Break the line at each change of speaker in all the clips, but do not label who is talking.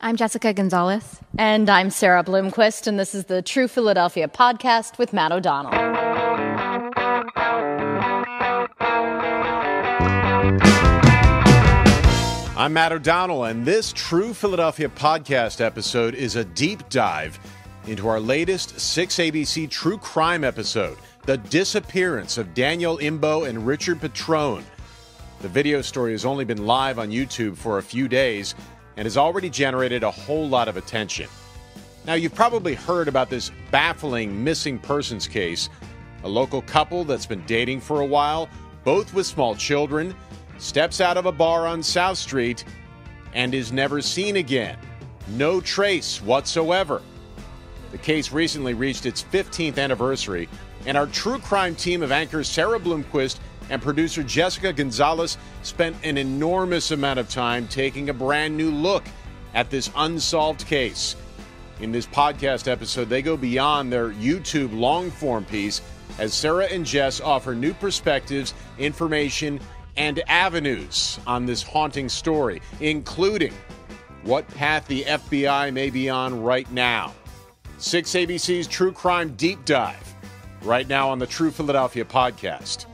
I'm Jessica Gonzalez.
And I'm Sarah Bloomquist, and this is the True Philadelphia podcast with Matt O'Donnell.
I'm Matt O'Donnell, and this True Philadelphia podcast episode is a deep dive into our latest 6 ABC true crime episode The Disappearance of Danielle Imbo and Richard Petrone. The video story has only been live on YouTube for a few days and has already generated a whole lot of attention. Now, you've probably heard about this baffling missing persons case. A local couple that's been dating for a while, both with small children, steps out of a bar on South Street and is never seen again. No trace whatsoever. The case recently reached its 15th anniversary, and our true crime team of anchors Sarah Bloomquist and producer Jessica Gonzalez spent an enormous amount of time taking a brand new look at this unsolved case. In this podcast episode, they go beyond their YouTube long form piece as Sarah and Jess offer new perspectives, information, and avenues on this haunting story, including what path the FBI may be on right now. 6 ABC's True Crime Deep Dive, right now on the True Philadelphia podcast.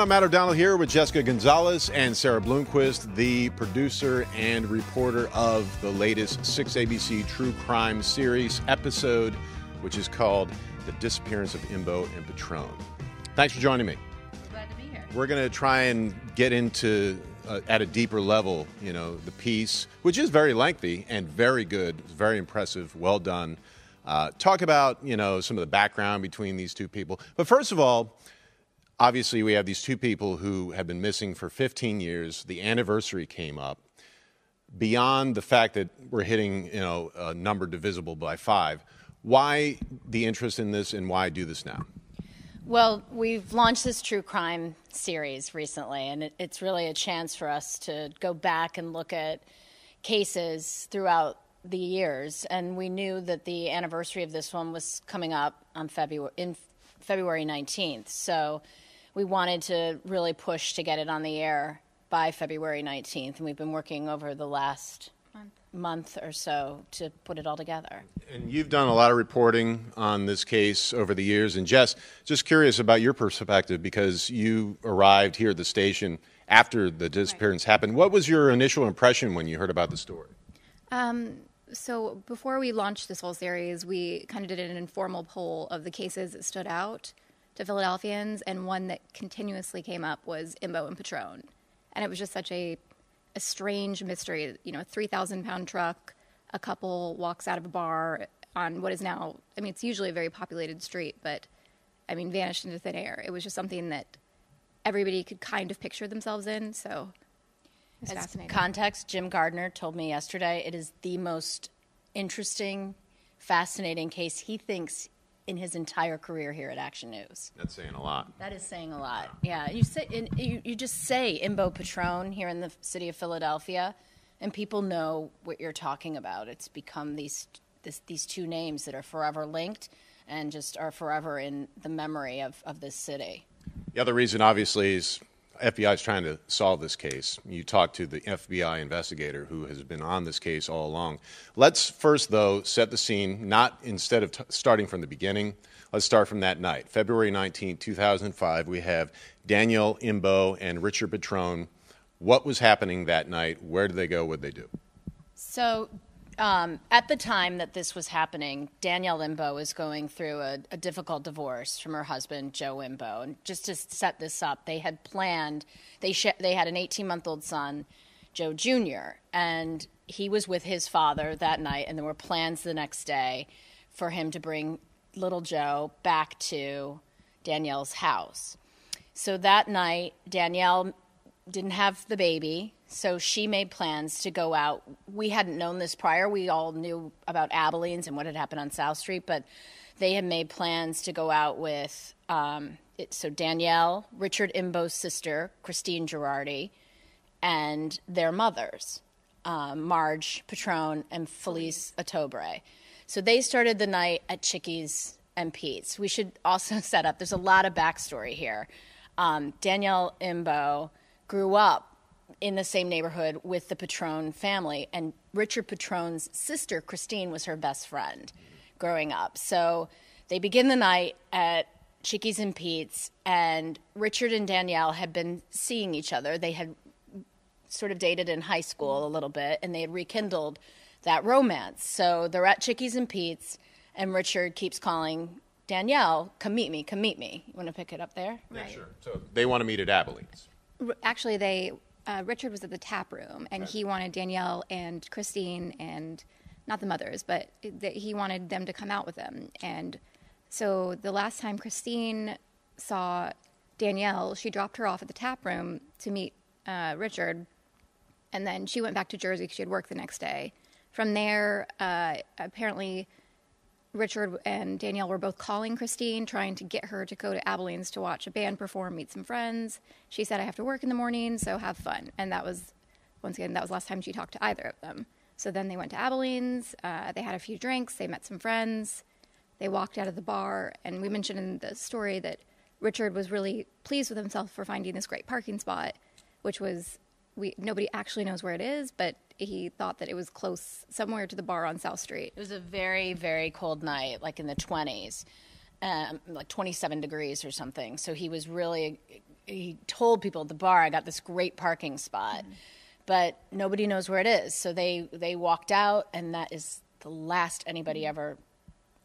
I'm Matt O'Donnell here with Jessica Gonzalez and Sarah Bloomquist, the producer and reporter of the latest 6ABC True Crime series episode, which is called The Disappearance of Imbo and Petrone. Thanks for joining me.
Glad to be here.
We're going to try and get into uh, at a deeper level, you know, the piece, which is very lengthy and very good, very impressive, well done. Uh, talk about, you know, some of the background between these two people. But first of all, obviously, we have these two people who have been missing for 15 years. The anniversary came up. Beyond the fact that we're hitting, you know, a number divisible by five, why the interest in this and why do this now?
Well, we've launched this true crime series recently, and it, it's really a chance for us to go back and look at cases throughout the years. And we knew that the anniversary of this one was coming up on February in February 19th. So we wanted to really push to get it on the air by February 19th, and we've been working over the last month, month or so to put it all together.
And you've done a lot of reporting on this case over the years. And Jess, just curious about your perspective because you arrived here at the station after the disappearance right. happened. What was your initial impression when you heard about the story?
Um, so before we launched this whole series, we kind of did an informal poll of the cases that stood out to Philadelphians, and one that continuously came up was Imbo and Petrone, and it was just such a a strange mystery. You know, a three thousand pound truck, a couple walks out of a bar on what is now, I mean, it's usually a very populated street, but I mean, vanished into thin air. It was just something that everybody could kind of picture themselves in. So
as context, Jim Gardner told me yesterday it is the most interesting, fascinating case he thinks in his entire career here at Action News.
That's saying a lot.
That is saying a lot. Yeah, you say you, you just say Imbo Petrone here in the city of Philadelphia, and people know what you're talking about. It's become these this, these two names that are forever linked and just are forever in the memory of, of this city.
The other reason, obviously, is FBI is trying to solve this case. You talked to the FBI investigator who has been on this case all along. Let's first, though, set the scene, not instead of t- starting from the beginning, let's start from that night. February 19, 2005, we have Danielle Imbo and Richard Petrone. What was happening that night? Where did they go? What did they do?
So, um, at the time that this was happening, Danielle Imbo was going through a, a, difficult divorce from her husband, Joe Imbo, And just to set this up, they had planned, they, sh- they had an 18 month old son, Joe Jr., and he was with his father that night, and there were plans the next day for him to bring little Joe back to Danielle's house. So that night, Danielle didn't have the baby, so she made plans to go out. We hadn't known this prior. We all knew about Abilene's and what had happened on South Street, but they had made plans to go out with um, it, so Danielle, Richard Imbo's sister, Christine Girardi, and their mothers, um, Marge Petrone and Felice Ottobre. So they started the night at Chickies and Pete's. We should also set up. There's a lot of backstory here. Um, Danielle Imbo grew up in the same neighborhood with the Petrone family, and Richard Petrone's sister Christine was her best friend growing up. So they begin the night at Chickies and Pete's, and Richard and Danielle had been seeing each other. They had sort of dated in high school a little bit, and they had rekindled that romance. So they're at Chickies and Pete's, and Richard keeps calling Danielle, "Come meet me, come meet me." You want to pick it up there?
Yeah, sure. So they want to meet at Abilene's.
Actually, they uh, Richard was at the tap room, and he wanted Danielle and Christine and not the mothers, but that he wanted them to come out with him. And so the last time Christine saw Danielle, she dropped her off at the tap room to meet uh, Richard, and then she went back to Jersey because she had work the next day. From there, uh, apparently. Richard and Danielle were both calling Christine, trying to get her to go to Abilene's to watch a band perform, meet some friends. She said, I have to work in the morning, so have fun. And that was, once again, that was last time she talked to either of them. So then they went to Abilene's, uh, they had a few drinks, they met some friends, they walked out of the bar, and we mentioned in the story that Richard was really pleased with himself for finding this great parking spot, which was, we, nobody actually knows where it is, but he thought that it was close somewhere to the bar on South Street.
It was a very, very cold night, like in the 20s, um, like 27 degrees or something. So he was really, he told people at the bar, I got this great parking spot, but nobody knows where it is. So they, they walked out, and that is the last anybody ever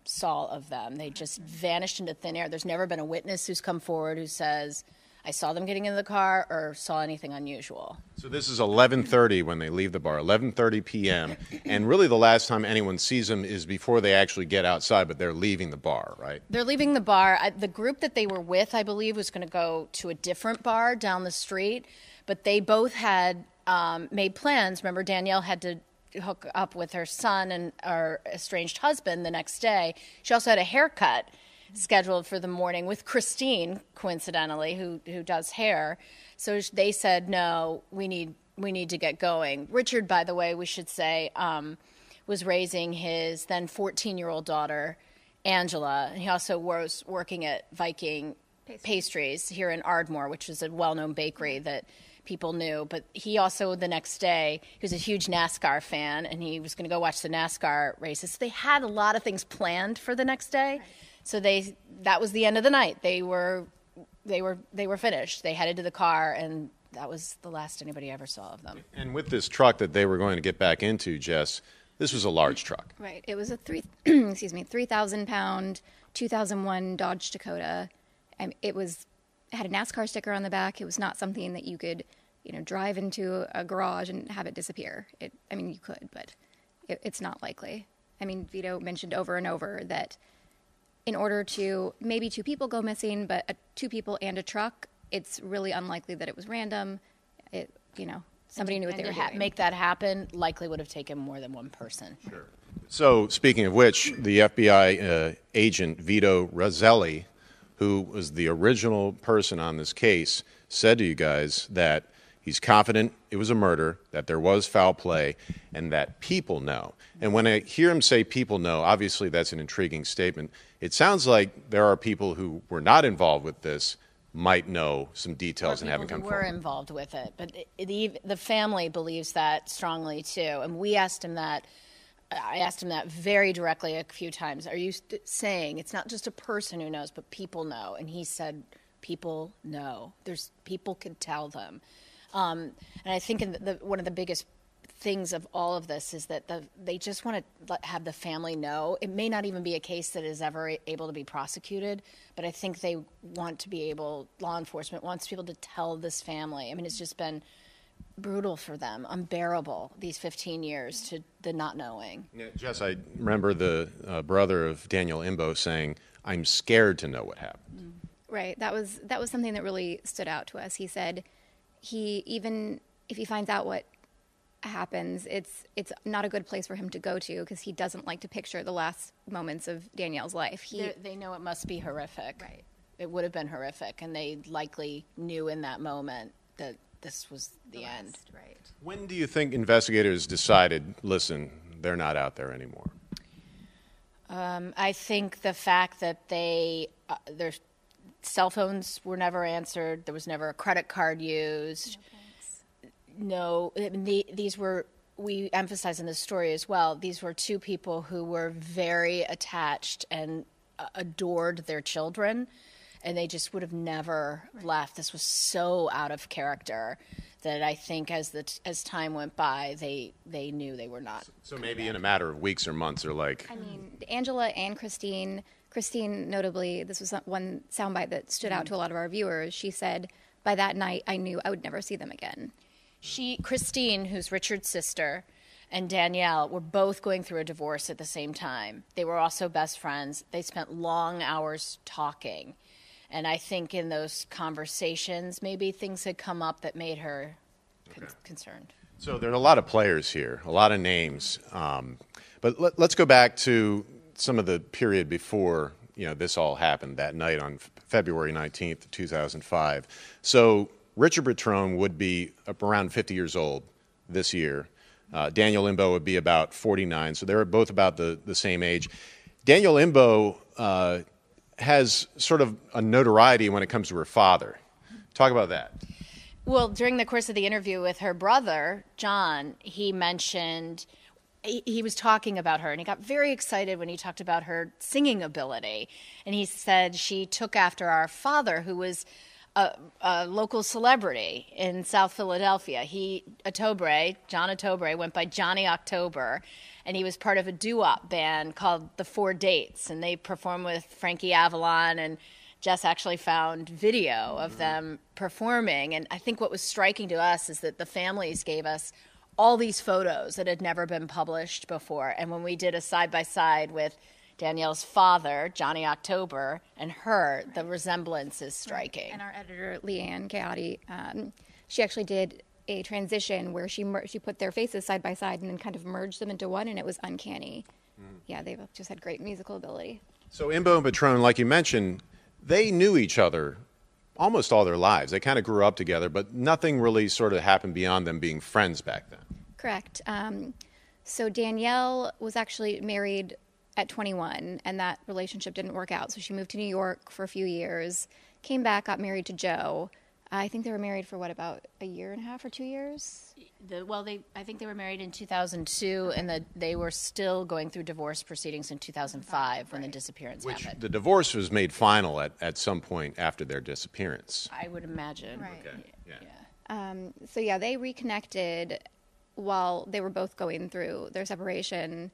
saw of them. They just vanished into thin air. There's never been a witness who's come forward who says, I saw them getting in the car or saw anything unusual.
So this is 11:30 when they leave the bar, 11:30 p.m. and really the last time anyone sees them is before they actually get outside, but they're leaving the bar, right?
They're leaving the bar. I, the group that they were with, I believe, was going to go to a different bar down the street, but they both had um, made plans. Remember, Danielle had to hook up with her son and her estranged husband the next day. She also had a haircut scheduled for the morning with Christine, coincidentally, who who does hair. So they said, "No, we need we need to get going." Richard, by the way, we should say, um, was raising his then 14 year old daughter, Angela, and he also was working at Viking Pastries here in Ardmore, which is a well known bakery that people knew. But he also, the next day, he was a huge NASCAR fan and he was going to go watch the NASCAR races. So they had a lot of things planned for the next day. So they that was the end of the night. They were they were they were finished. They headed to the car and that was the last anybody ever saw of them.
And with this truck that they were going to get back into, Jess, this was a large truck.
Right. It was a three, excuse me, three thousand pound, two thousand one Dodge Dakota. And it was it had a NASCAR sticker on the back. It was not something that you could, you know, drive into a garage and have it disappear. It, I mean, you could, but it, it's not likely. I mean, Vito mentioned over and over that in order to maybe two people go missing, but a, two people and a truck, it's really unlikely that it was random. It, you know, somebody knew what
And
they
to
were
ha-
doing.
make that happen likely would have taken more than one person. Sure.
So, speaking of which, the FBI uh, agent Vito Roselli, who was the original person on this case, said to you guys that he's confident it was a murder, that there was foul play, and that people know. And when I hear him say people know, obviously that's an intriguing statement. It sounds like there are people who were not involved with this might know some details and haven't come
who were
forward.
involved with it, but it, the the family believes that strongly too. And we asked him that. I asked him that very directly a few times. Are you st- saying it's not just a person who knows, but people know? And he said, "People know. There's people could tell them." Um, and I think in the, the, one of the biggest things of all of this is that the, they just want to have the family know. It may not even be a case that is ever able to be prosecuted, but I think they want to be able, law enforcement wants to be able to tell this family. I mean, it's just been brutal for them, unbearable these 15 years to the not knowing.
Yeah, Jess, I remember the uh, brother of Danielle Imbo saying, I'm scared to know what happened.
Right. That was that was something that really stood out to us. He said he even if he finds out what happens, it's it's not a good place for him to go to because he doesn't like to picture the last moments of Danielle's life. He
They're- they know it must be horrific.
Right.
It would have been horrific, and they likely knew in that moment that this was the, end.
right.
When do you think investigators decided, listen, they're not out there anymore?
Um, I think the fact that they uh, their cell phones were never answered, there was never a credit card used. no, I mean, the, these were we emphasize in this story as well. These were two people who were very attached and uh, adored their children, and they just would have never left. This was so out of character that I think as the as time went by, they they knew they were not.
So maybe in a matter of weeks or months, they're like,
I mean, Angela and Christine. Christine, notably, this was one soundbite that stood out to a lot of our viewers. She said, "By that night, I knew I would never see them again."
She, Christine, who's Richard's sister, and Danielle were both going through a divorce at the same time. They were also best friends. They spent long hours talking. And I think in those conversations, maybe things had come up that made her con- concerned.
So there are a lot of players here, a lot of names. Um, but let, us go back to some of the period before you know this all happened that night on February 19th, 2005. So Richard Petrone would be around 50 years old this year. Uh, Danielle Imbo would be about 49, so they're both about the, the same age. Danielle Imbo uh, has sort of a notoriety when it comes to her father. Talk about that.
Well, during the course of the interview with her brother, John, he mentioned he, he was talking about her and he got very excited when he talked about her singing ability. And he said she took after our father, who was a, a, local celebrity in South Philadelphia. He Ottobre, John Ottobre, went by Johnny October, and he was part of a doo-wop band called the Four Dates, and they performed with Frankie Avalon and. Jess actually found video of mm-hmm. them performing, and I think what was striking to us is that the families gave us all these photos that had never been published before. And when we did a side by side with Danielle's father, Johnny October, and her, the resemblance is striking.
And our editor, Leanne Gowdy, um, she actually did a transition where she mer- she put their faces side by side and then kind of merged them into one, and it was uncanny. Mm. Yeah, they both just had great musical ability.
So Imbo and Petrone, like you mentioned, they knew each other almost all their lives. They kind of grew up together, but nothing really sort of happened beyond them being friends back then.
Correct. Um, so Danielle was actually married at 21, and that relationship didn't work out. So she moved to New York for a few years, came back, got married to Joe. I think they were married for what about a year and a half or two years?
The, well, they I think they were married in 2002, and the, they were still going through divorce proceedings in 2005 when the disappearance
Which
happened.
the divorce was made final at, at some point after their disappearance.
I would imagine.
Right.
Okay. Yeah.
Yeah.
Um, so yeah, they reconnected while they were both going through their separation.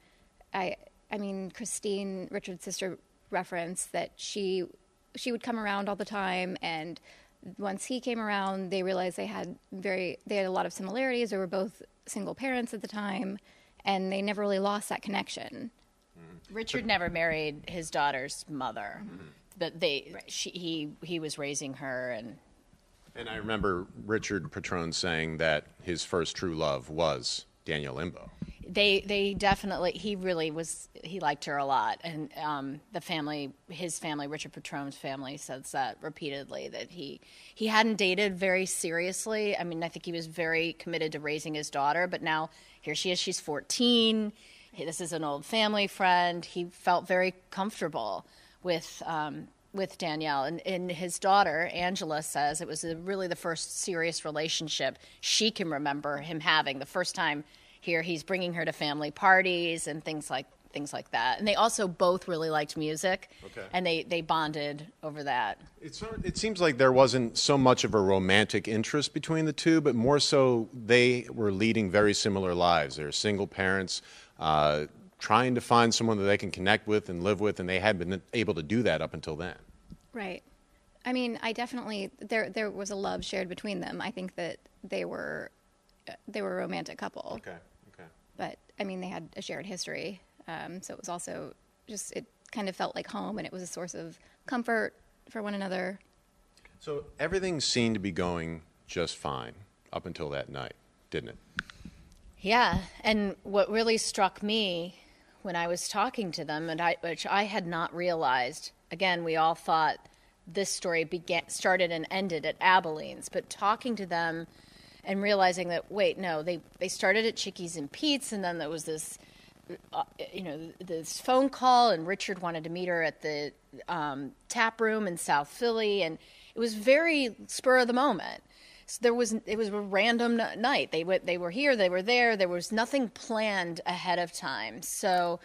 I I mean, Christine Richard's sister referenced that she she would come around all the time and once he came around they realized they had very they had a lot of similarities. They were both single parents at the time and they never really lost that connection. Mm-hmm.
Richard never married his daughter's mother, mm-hmm. but they she, he he was raising her and
And I remember Richard Petrone saying that his first true love was Danielle Imbo.
they they definitely he really was he liked her a lot. And um, the family his family richard petrone's family says that repeatedly that he he hadn't dated very seriously. I mean i think he was very committed to raising his daughter but now here she is she's 14 this is an old family friend. He felt very comfortable with um, with Danielle and, and his daughter Angela says it was really the first serious relationship she can remember him having. The first time here he's bringing her to family parties and things like things like that. And they also both really liked music,
Okay.
and they they bonded over that.
It's, it seems like there wasn't so much of a romantic interest between the two, but more so they were leading very similar lives. They're single parents, uh, trying to find someone that they can connect with and live with, and they had been able to do that up until then.
right i mean i definitely there there was a love shared between them i think that they were they were a romantic couple
Okay. Okay.
but I mean, they had a shared history, um, so it was also just it kind of felt like home, and it was a source of comfort for one another.
So everything seemed to be going just fine up until that night, didn't it?
Yeah, and what really struck me when I was talking to them, and I, which I had not realized, again, we all thought this story began, started and ended at Abilene's, but talking to them and realizing that wait, no, they they started at Chickies and Pete's, and then there was this, uh, you know, this phone call, and Richard wanted to meet her at the um, tap room in South Philly, and it was very spur of the moment. So there was it was a random night. They went, they were here, they were there. There was nothing planned ahead of time. So,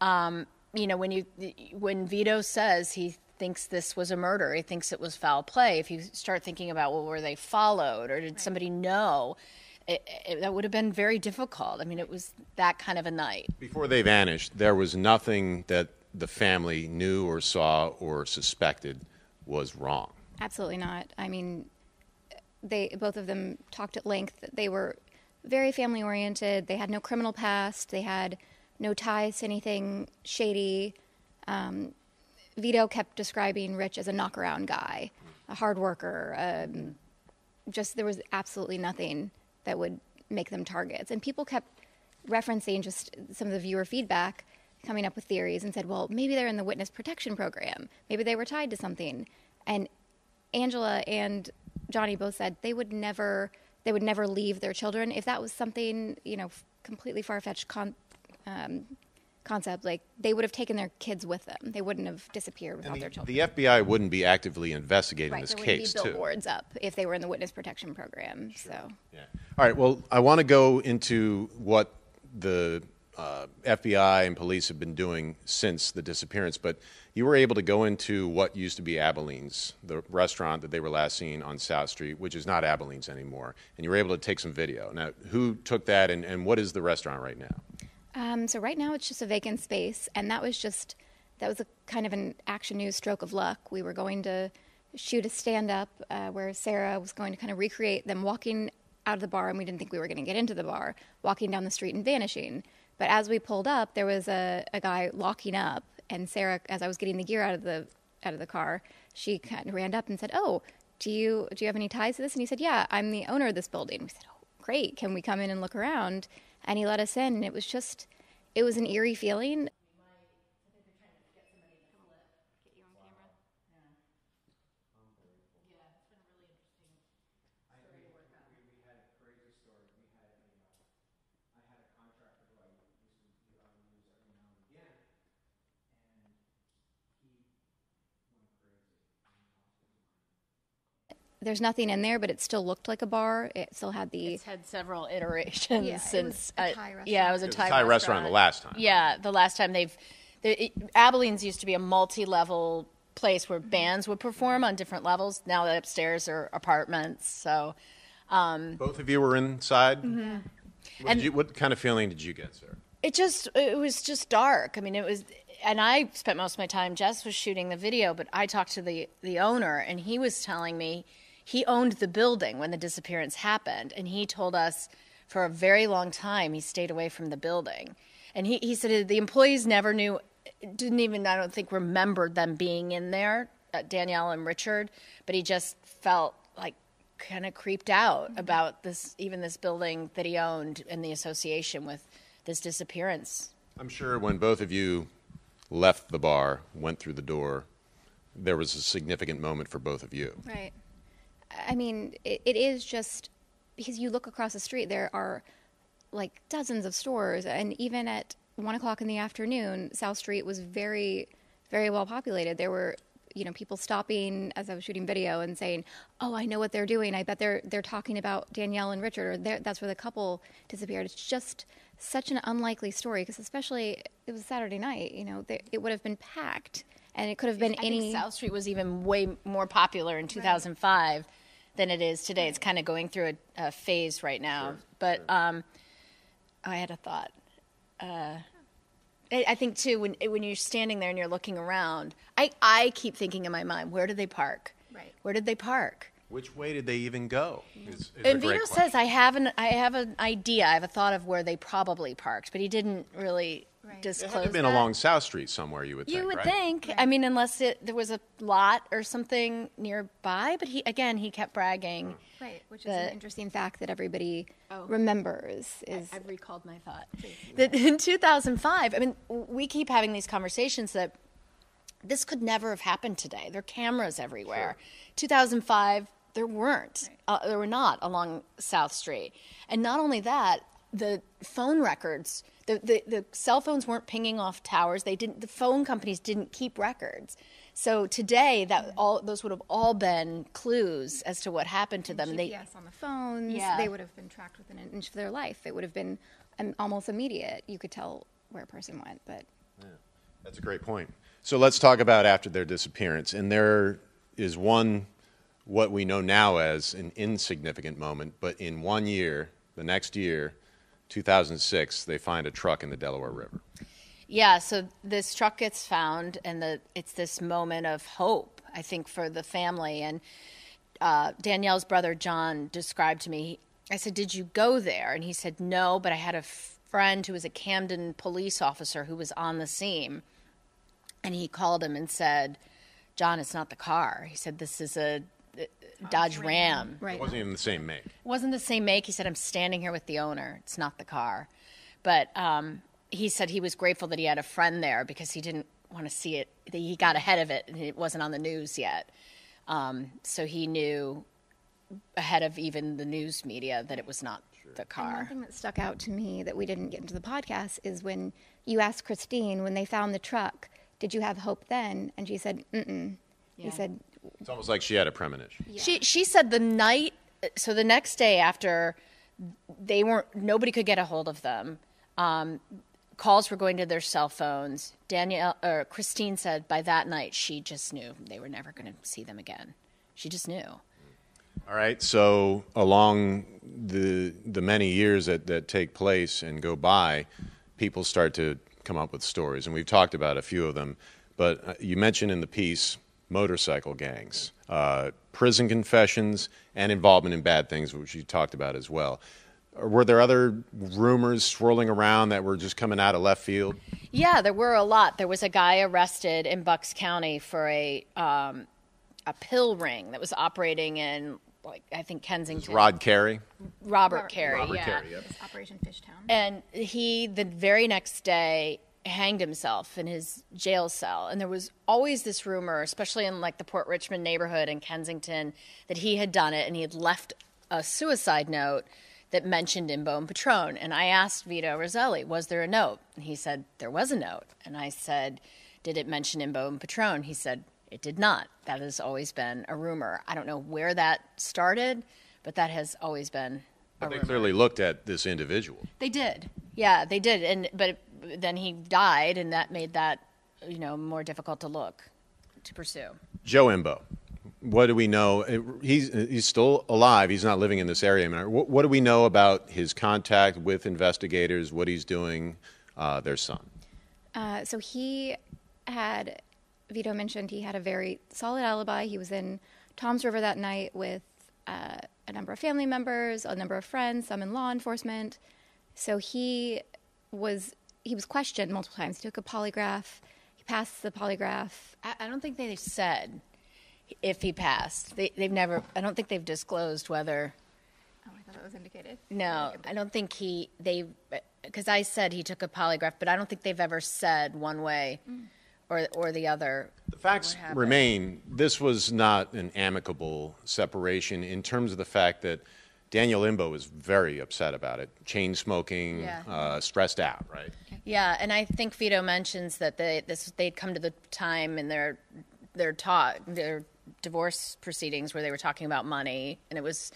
um, you know, when you when Vito says he thinks this was a murder, he thinks it was foul play. If you start thinking about well, were they followed or did somebody know? It, it, that would have been very difficult. I mean, it was that kind of a night.
Before they vanished, there was nothing that the family knew or saw or suspected was wrong.
Absolutely not. I mean, they both of them talked at length. They were very family oriented. They had no criminal past. They had no ties to anything shady. Um, Vito kept describing Rich as a knockaround guy, a hard worker. Um, just there was absolutely nothing that would make them targets. And people kept referencing just some of the viewer feedback, coming up with theories, and said, "Well, maybe they're in the witness protection program. Maybe they were tied to something." And Angela and Johnny both said they would never they would never leave their children if that was something you know completely far fetched con- um, concept. Like they would have taken their kids with them. They wouldn't have disappeared without
And
their children.
the FBI wouldn't be actively investigating
right,
this
there
case,
be
too.
billboards up if they were in the witness protection program. So
Yeah. All right. Well, I want to go into what the uh, FBI and police have been doing since the disappearance, but you were able to go into what used to be Abilene's, the restaurant that they were last seen on South Street, which is not Abilene's anymore, and you were able to take some video. Now, who took that, and, and what is the restaurant right now?
Um, so right now it's just a vacant space, and that was just that was a kind of an action news stroke of luck. We were going to shoot a stand up uh, where Sarah was going to kind of recreate them walking out of the bar, and we didn't think we were going to get into the bar, walking down the street and vanishing. But as we pulled up, there was a, a guy locking up, and Sarah, as I was getting the gear out of the out of the car, she kind of ran up and said, "Oh, do you do you have any ties to this?" And he said, "Yeah, I'm the owner of this building." We said, "Oh, great! Can we come in and look around?" And he let us in, and it was just it was an eerie feeling. There's nothing in there, but it still looked like a bar. It still had the
It's had several iterations
Yeah, it
since.
was a
uh,
Thai restaurant.
yeah, it was a
It
Thai,
a Thai restaurant the last time.
Yeah, the last time they've. The, it, Abilene's used to be a multi-level place where bands would perform on different levels. Now the upstairs are apartments. So
Both of you were inside.
Mm-hmm.
What,
And-
did you, what kind of feeling did you get, sir?
it just it was just dark. I mean, it was, and I spent most of my time. Jess was shooting the video, but I talked to the the owner, and he was telling me he owned the building when the disappearance happened, and he told us for a very long time he stayed away from the building, and he he said the employees never knew, didn't even I don't think remembered them being in there, uh, Danielle and Richard, but he just felt like kind of creeped out about this even this building that he owned and the association with this disappearance.
I'm sure when both of you left the bar, went through the door, there was a significant moment for both of you.
Right. I mean, it, it is just because you look across the street, there are like dozens of stores, and even at one o'clock in the afternoon, South Street was very, very well populated. There were, you know, people stopping as I was shooting video and saying, "Oh, I know what they're doing. I bet they're they're talking about Danielle and Richard, or that's where the couple disappeared." It's just such an unlikely story because, especially, it was Saturday night. You know, there, it would have been packed, and it could have been
I
any.
think South Street was even way more popular in 2005 than it is today. It's kind of going through a, a phase right now. but Um, I had a thought. Uh, I, I think too when when you're standing there and you're looking around, I I keep thinking in my mind, where did they park?
Right.
Where did they park?
Which way did they even go? Is, is
And
great
Vito
question.
says I have an I have an idea. I have a thought of where they probably parked, but he didn't really
Right.
It
disclose.
had have been
that.
along South Street somewhere, you would think.
You would
right?
think. I mean, unless it, there was a lot or something nearby. But he again, he kept bragging.
Right, which is
the-
an interesting fact that everybody
Oh.
remembers. Is
I've recalled my thought. That in 2005, I mean, we keep having these conversations that this could never have happened today. There are cameras everywhere. 2005, there weren't. Uh, there were not along South Street. And not only that, the phone records, the, the, the cell phones weren't pinging off towers. They didn't. The phone companies didn't keep records. So today, that all those would have all been clues as to what happened to them.
GPS
They,
on the phones.
Yeah.
They would have been tracked within an inch of their life. It would have been um, almost immediate. You could tell where a person went, but
That's a great point. So let's talk about after their disappearance. And there is one, what we know now as an insignificant moment, but in one year, the next year, 2006, they find a truck in the Delaware River.
yeah. So this truck gets found, and the it's this moment of hope, I think, for the family. And uh, Danielle's brother John described to me. I said, "Did you go there?" And he said, "No, but I had a friend who was a Camden police officer who was on the scene, and he called him and said." John, it's not the car. He said, This is a Dodge Ram.
right.
It wasn't even the same make.
It wasn't the same make. He said, I'm standing here with the owner. It's not the car. But um, he said he was grateful that he had a friend there because he didn't want to see it. He got ahead of it and it wasn't on the news yet. Um, so he knew ahead of even the news media that it was not the
And one
car.
thing that stuck out to me that we didn't get into the podcast is when you asked Christine when they found the truck, did you have hope then? And she said, mm-mm. He said,
It's almost like she had a premonition.
She she said the night so the next day after they weren't nobody could get a hold of them. Um, calls were going to their cell phones. Danielle or Christine said by that night she just knew they were never going to see them again. She just knew.
All right. So along the the many years that, that take place and go by, people start to come up with stories, and we've talked about a few of them. But uh, you mentioned in the piece motorcycle gangs, uh, prison confessions, and involvement in bad things, which you talked about as well. Were there other rumors swirling around that were just coming out of left field?
Yeah, there were a lot. There was a guy arrested in Bucks County for a um, a pill ring that was operating in like I think Kensington.
Rod Carey.
Robert
Robert-
Carey.
Robert
yeah.
Carey. Yep.
it's Operation Fishtown.
And he, the very next day, hanged himself in his jail cell. And there was always this rumor, especially in like the Port Richmond neighborhood in Kensington, that he had done it and he had left a suicide note that mentioned Imbo and Petrone. And I asked Vito Roselli, was there a note? And he said, there was a note. And I said, did it mention Imbo and Petrone? He said, it did not. That has always been a rumor. I don't know where that started, but that has always been
But they clearly looked at this individual.
they did. Yeah, they did. And but then he died, and that made that you know more difficult to look to pursue.
Joe Imbo. What do we know? He's he's still alive. He's not living in this area anymore. What, what do we know about his contact with investigators? What he's doing? Uh, their son.
Uh, so he had, Vito mentioned he had a very solid alibi. He was in Toms River that night with uh, a number of family members, a number of friends, some in law enforcement. So he was he was questioned multiple times. He took a polygraph. He passed the polygraph.
I, I don't think they said if he passed. They, they've never. I don't think they've disclosed whether.
Oh, I thought it was indicated.
No, I don't think he. They because I said he took a polygraph, but I don't think they've ever said one way or or the other.
The facts remain. This was not an amicable separation in terms of the fact that Danielle Imbo was very upset about it. Chain smoking,
Yeah.
uh, stressed out. Right.
Yeah, and I think Vito mentions that they this they'd come to the time in their their talk their divorce proceedings where they were talking about money, and it was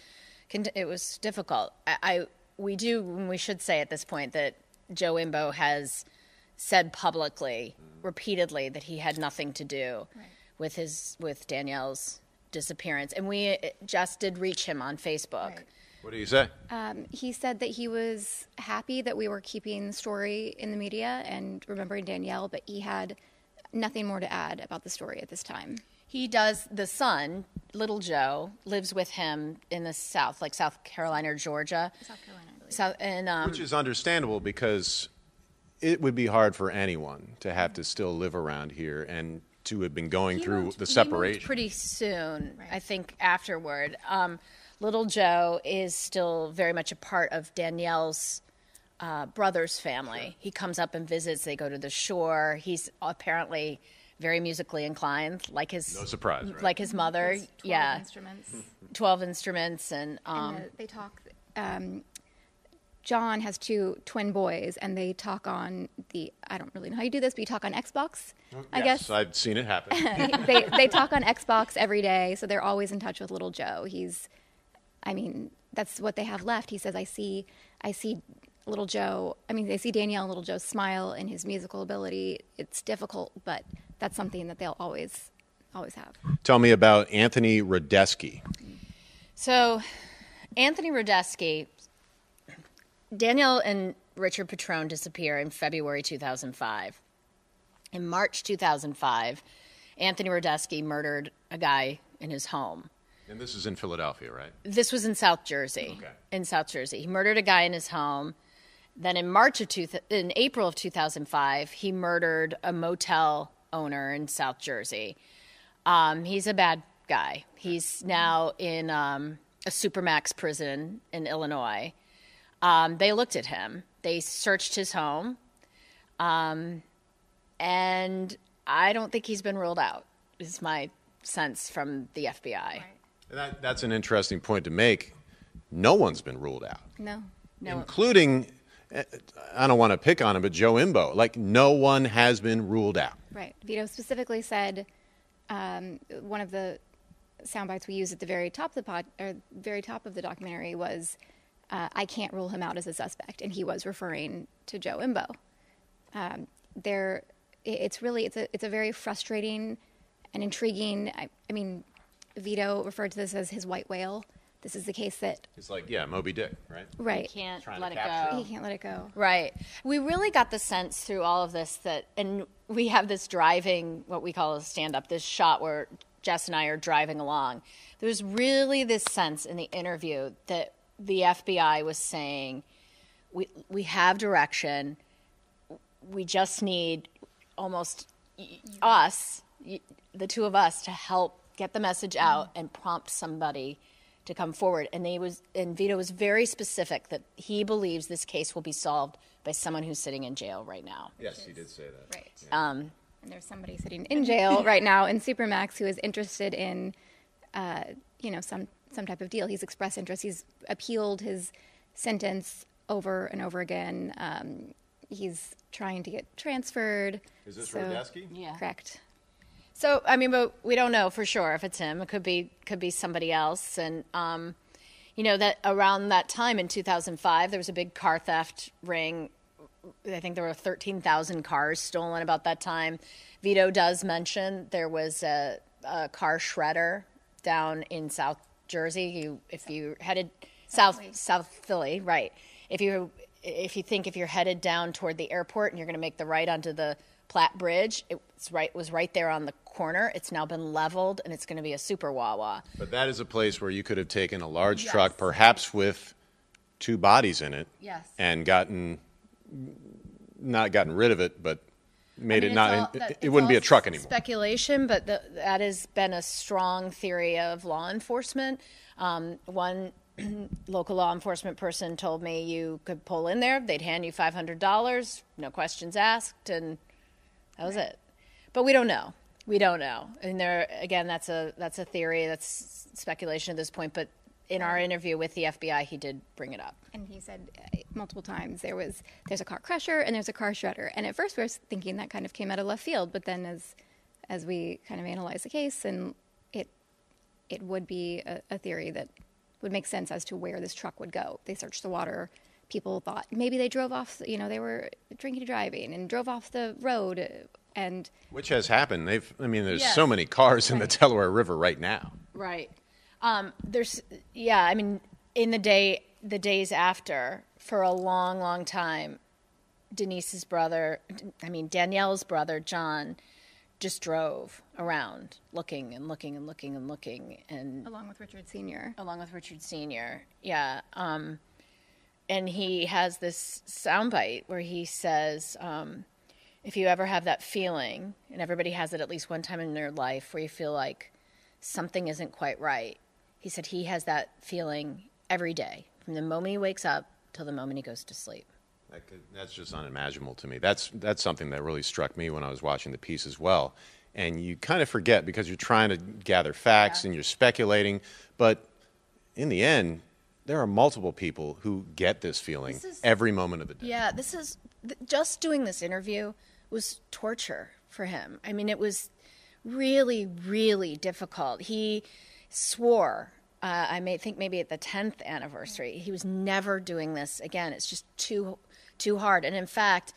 it was difficult. I, I we do we should say at this point that Joe Imbo has said publicly repeatedly that he had nothing to do with his with Danielle's disappearance, and we just did reach him on Facebook.
Right.
What did he say?
Um, he said that he was happy that we were keeping the story in the media and remembering Danielle, but he had nothing more to add about the story at this time.
He does. The son, little Joe, lives with him in the South, like South Carolina or Georgia.
South Carolina, I believe.
South, and um,
Which is understandable because it would be hard for anyone to have to still live around here and to have been going
he
through
moved-
the
he moved
separation.
pretty soon.
Right.
I think afterward. Um, little Joe is still very much a part of Danielle's uh, brother's family. He comes up and visits. They go to the shore. He's apparently very musically inclined, like his
No surprise, right?
like his mother.
His 12
yeah,
Instruments.
twelve instruments and um,
and the, they talk. Um, John has two twin boys, and they talk on the. I don't really know how you do this, but you talk on Xbox. I
Yes,
guess
I've seen it happen.
they they talk on Xbox every day, so they're always in touch with little Joe. He's, I mean, that's what they have left. He says, "I see, I see little Joe. I mean, they see Danielle and little Joe smile in his musical ability. It's difficult, but that's something that they'll always, always have."
Tell me about Anthony Rodesky.
So, Anthony Rodesky, Danielle and Richard Petrone disappear in February 2005. In March 2005, Anthony Rodesky murdered a guy in his home.
And this is in Philadelphia, right?
This was in South Jersey.
Okay.
In South Jersey, he murdered a guy in his home. Then in March of two, in April of 2005, he murdered a motel owner in South Jersey. Um, he's a bad guy. He's now in um, a supermax prison in Illinois. Um, they looked at him. They searched his home, um, and I don't think he's been ruled out. Is my sense from the FBI.
And that, that's an interesting point to make. No one's been ruled out,
No,
No,
including, eh, I don't want to pick on him, but Joe Imbo. Like, no one has been ruled out.
right. Vito specifically said um, one of the sound bites we used at the very top of the pod or very top of the documentary was uh, I can't rule him out as a suspect, and he was referring to Joe Imbo. Um, there, it's really it's a it's a very frustrating and intriguing. I, I mean, Vito referred to this as his white whale. This is the case that
It's like, yeah, Moby Dick, right?
right
He can't
Trying to
let it
capture
go.
he can't let it go.
Right. We really got the sense through all of this that, and we have this driving, what we call a stand up, this shot where Jess and I are driving along. There's really this sense in the interview that the FBI was saying, we, we have direction. We just need almost y- us, y- the two of us, to help get the message out and prompt somebody to come forward. And they was and Vito was very specific that he believes this case will be solved by someone who's sitting in jail right now.
Yes, he did say that.
Right.
Um,
And there's somebody sitting in jail right now in Supermax who is interested in, uh, you know, some some type of deal. He's expressed interest. He's appealed his sentence over and over again. Um, he's trying to get transferred.
Is this
so-
Rodesky?
Yeah.
Correct.
So I mean, but we don't know for sure if it's him. It could be could be somebody else. And um, you know that around that time in 2005, there was a big car theft ring. I think there were 13,000 cars stolen about that time. Vito does mention there was a, a car shredder down in South Jersey. You, if you headed south. South Philly, right? If you if you think if you're headed down toward the airport and you're going to make the right onto the Platt Bridge, it's right was right there on the corner. It's now been leveled and it's going to be a super Wawa.
But that is a place where you could have taken a large truck, perhaps with two bodies in it,
Yes.
and gotten not gotten rid of it, but made it not.
All-
it,
that-
it wouldn't be a truck anymore.
Speculation, but the, that has been a strong theory of law enforcement. Um, one local law enforcement person told me you could pull in there, they'd hand you five hundred dollars, no questions asked, and that was it. But we don't know. We don't know. And there again, that's a that's a theory. That's speculation at this point. But in our interview with the FBI, he did bring it up.
And he said uh, multiple times there was there's a car crusher and there's a car shredder. And at first we were thinking that kind of came out of left field, but then as as we kind of analyzed the case, and it it would be a, a theory that would make sense as to where this truck would go. They searched the water. People thought maybe they drove off. You know, they were drinking and driving and drove off the road. uh, And
Which has happened. They've. I mean, there's
Yes.
so many cars in the Delaware River right now.
Right. Um, there's, yeah. I mean, in the day, the days after, for a long, long time, Denise's brother, I mean Danielle's brother, John, just drove around looking and looking and looking and looking, and
along with Richard Senior.
along with Richard Senior, yeah. Um, and he has this soundbite where he says, um, "If you ever have that feeling, and everybody has it at least one time in their life, where you feel like something isn't quite right," he said he has that feeling every day, from the moment he wakes up till the moment he goes to sleep.
That could, that's just unimaginable to me. That's that's something that really struck me when I was watching the piece as well. And you kind of forget because you're trying to gather facts and you're speculating, but in the end, there are multiple people who get this feeling
This is-
every moment of the day.
Yeah, this is th- just doing this interview was torture for him. I mean, it was really, really difficult. He swore. Uh, I may think maybe at the tenth anniversary, he was never doing this again. It's just too, too hard. And in fact,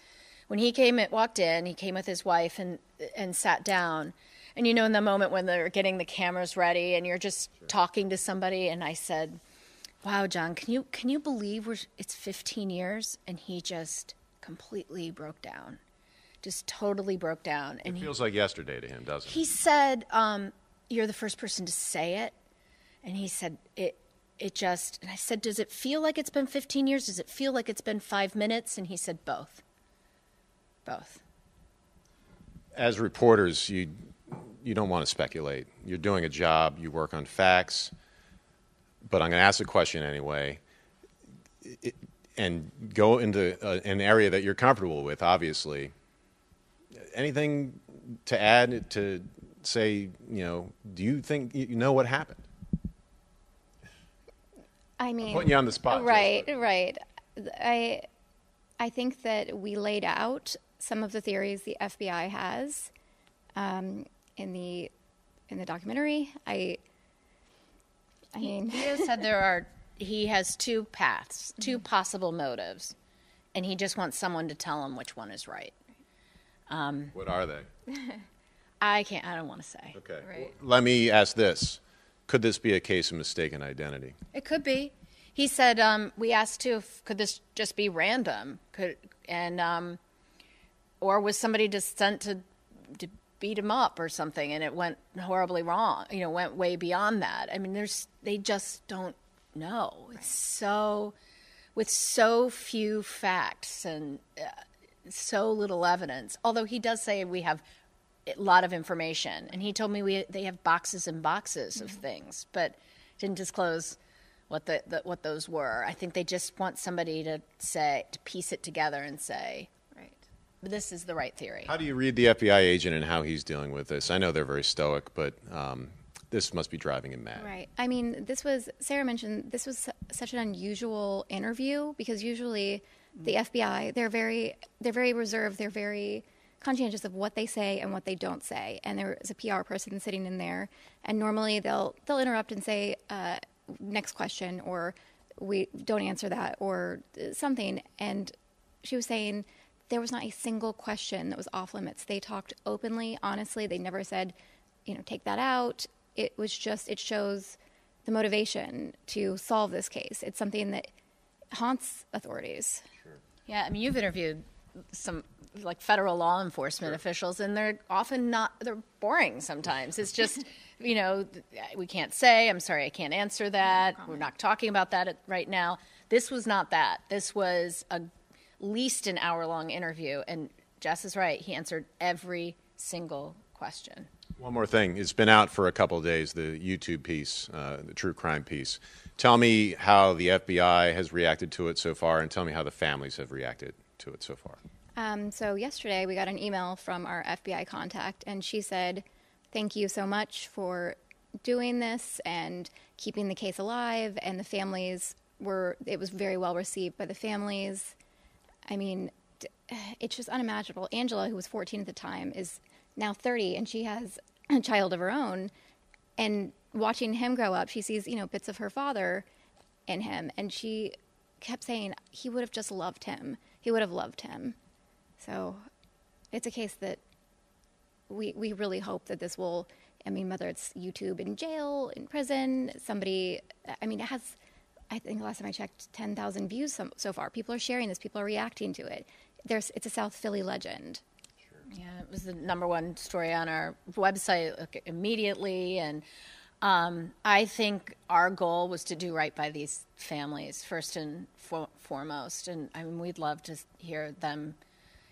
when he came, it walked in. He came with his wife and and sat down. And you know, in the moment when they're getting the cameras ready, and you're just talking to somebody, and I said, Wow, John, can you can you believe we're it's 15 years and he just completely broke down. Just totally broke down and
It
he,
feels like yesterday to him, doesn't it?
he said um, you're the first person to say it and he said it it just and I said does it feel like it's been 15 years does it feel like it's been 5 minutes and he said both. Both.
As reporters, you you don't want to speculate. You're doing a job. You work on facts. But I'm going to ask the question anyway, it, and go into uh, an area that you're comfortable with. Obviously, anything to add to say? You know, do you think you know what happened?
I mean,
putting you on the spot,
Right, right. I, I think that we laid out some of the theories the FBI has um, in the in the documentary. I, I mean,
He has said there are he has two paths, 2 possible motives and he just wants someone to tell him which one is right.
What are they?
I can't I don't want to say.
Okay.
Right.
Let me ask this: Could this be a case of mistaken identity?
It could be. He said um, we asked too. If, could this just be random? Could and um, or was somebody just sent to to beat him up or something, and it went horribly wrong? You know, went way beyond that. I mean, there's they just don't know. It's so with so few facts and uh, so little evidence. Although he does say we have a lot of information, and he told me we they have boxes and boxes of things, but didn't disclose what the, the what those were. I think they just want somebody to say to piece it together and say. This is the right theory.
How do you read the FBI agent and how he's dealing with this? I know they're very stoic, but um, this must be driving him mad.
Right. I mean, this was Sarah mentioned this was such an unusual interview because usually the FBI they're very they're very reserved. They're very conscientious of what they say and what they don't say. And there is a PR person sitting in there, and normally they'll they'll interrupt and say uh, next question or we don't answer that or uh, something. And she was saying there was not a single question that was off limits. They talked openly, honestly. They never said, you know, take that out. It was just, it shows the motivation to solve this case. It's something that haunts authorities.
Yeah, I mean, you've interviewed some like federal law enforcement officials, and they're often not. They're boring sometimes. It's just, you know, we can't say. I'm sorry, I can't answer that. We're not talking about that right now. This was not that. This was a least an hour long interview, and Jess is right. He answered every single question.
One more thing. It's been out for a couple of days, the YouTube piece, uh, the true crime piece. Tell me how the FBI has reacted to it so far, and tell me how the families have reacted to it so far.
Um, so yesterday we got an email from our FBI contact, and she said, "Thank you so much for doing this and keeping the case alive." And the families were it was very well received by the families. I mean, it's just unimaginable. Angela, who was 14 at the time, is now 30, and she has a child of her own. And watching him grow up, she sees you know bits of her father in him, and she kept saying he would have just loved him. He would have loved him. So it's a case that we we really hope that this will. I mean, whether it's YouTube in jail, in prison, somebody. I mean, it has. I think last time I checked, ten thousand views so, far. People are sharing this. People are reacting to it. There's. It's a South Philly legend.
Yeah, it was the number one story on our website like, immediately, and um, I think our goal was to do right by these families first and for- foremost. And I mean, we'd love to hear them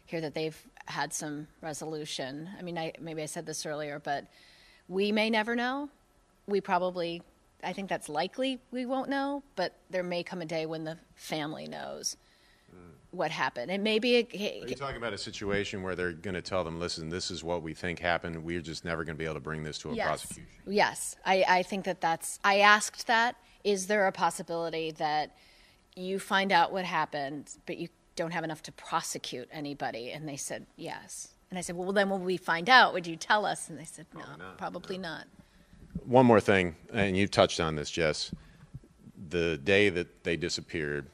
hear that they've had some resolution. I mean, I, maybe I said this earlier, but we may never know. We probably, I think that's likely. We won't know, but there may come a day when the family knows hmm. what happened. It may be. A,
Are you talking about a situation where they're going to tell them, listen, this is what we think happened. We're just never going to be able to bring this to a
yes.
prosecution?
Yes, I, I think that that's. I asked that, is there a possibility that you find out what happened, but you don't have enough to prosecute anybody? And they said, yes. And I said, well, then when we find out, would you tell us? And they said, no, probably not.
One more thing, and you touched on this, Jess. The day that they disappeared,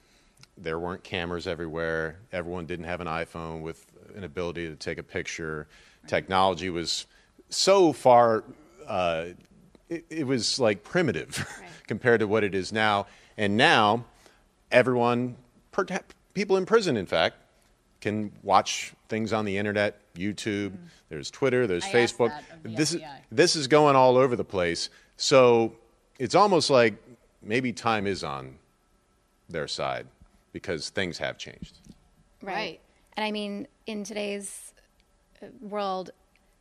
there weren't cameras everywhere. Everyone didn't have an iPhone with an ability to take a picture. Technology was so far, uh, it, it, was like primitive right. compared to what it is now. And now, everyone, people in prison, in fact, can watch things on the internet, YouTube, mm-hmm. There's Twitter, there's
I
Facebook.
The
this
is
this is going all over the place. So it's almost like maybe time is on their side because things have changed.
Right. right. And I mean, in today's uh, world,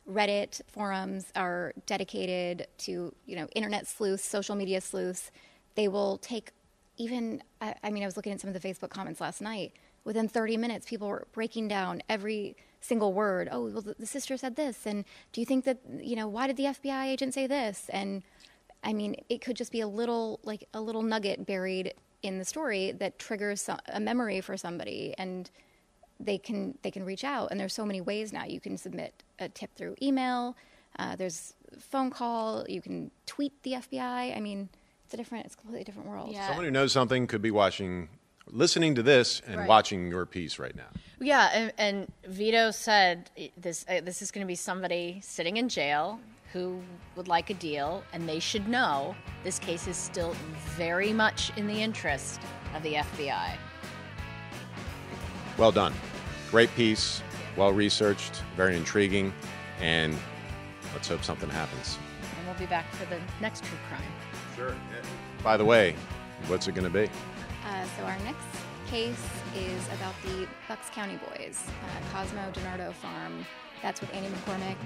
Reddit forums are dedicated to, you know, internet sleuths, social media sleuths. They will take even, I, I mean, I was looking at some of the Facebook comments last night. Within 30 minutes, people were breaking down every single word. Oh, well, the, the sister said this. And do you think that, you know, why did the FBI agent say this? And I mean, it could just be a little, like a little nugget buried in the story that triggers a memory for somebody. And they can they can reach out and there's so many ways now you can submit a tip through email uh, there's phone call you can tweet the fbi i mean it's a different it's a completely different world
yeah. someone who knows something could be watching listening to this and right. watching your piece right now.
Yeah, and, and Vito said this. Uh, this is going to be somebody sitting in jail who would like a deal, and they should know this case is still very much in the interest of the FBI.
Well done, great piece, well researched, very intriguing, and let's hope something happens.
And we'll be back for the next true crime.
Sure. By the way, what's it going to be?
Uh, so our next case is about the Bucks County Boys, uh, Cosmo DiNardo Farm. That's with Annie McCormick.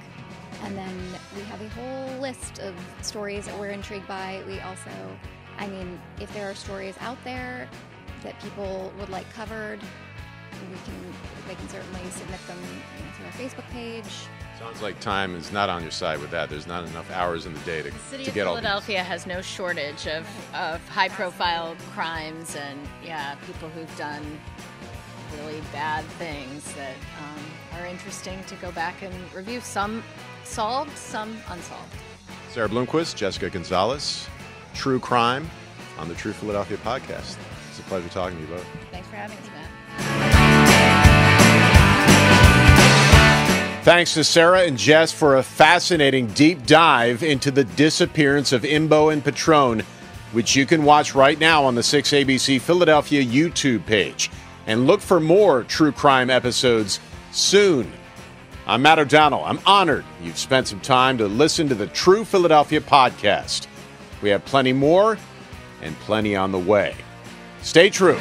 And then we have a whole list of stories that we're intrigued by. We also, I mean, if there are stories out there that people would like covered, we can they can certainly submit them you know, through our Facebook page.
Sounds like time is not on your side with that. There's not enough hours in the day to,
the city
to get
all. Philadelphia has no shortage of, of high-profile crimes and yeah, people who've done really bad things that um, are interesting to go back and review. Some solved, some unsolved.
Sarah Bloomquist, Jessica Gonzalez, True Crime on the True Philadelphia podcast. It's a pleasure talking to you both.
Thanks for having us,
Thanks to Sarah and Jess for a fascinating deep dive into the disappearance of Imbo and Petrone, which you can watch right now on the 6ABC Philadelphia YouTube page. And look for more true crime episodes soon. I'm Matt O'Donnell. I'm honored you've spent some time to listen to the True Philadelphia podcast. We have plenty more and plenty on the way. Stay true.